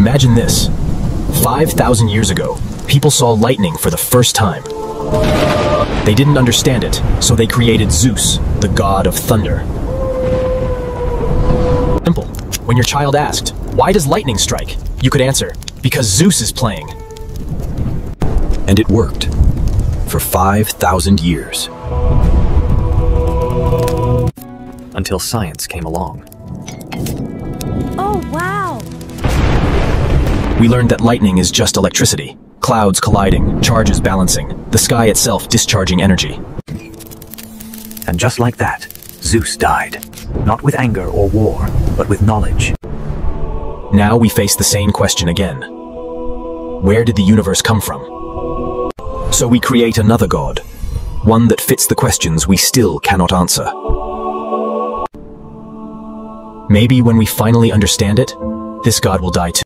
Imagine this. 5,000 years ago, people saw lightning for the first time. They didn't understand it, so they created Zeus, the god of thunder. Simple. When your child asked, why does lightning strike? You could answer, because Zeus is playing. And it worked. For 5,000 years. Until science came along. We learned that lightning is just electricity. Clouds colliding, charges balancing, the sky itself discharging energy. And just like that, Zeus died. Not with anger or war, but with knowledge. Now we face the same question again. Where did the universe come from? So we create another god, one that fits the questions we still cannot answer. Maybe when we finally understand it, this god will die too.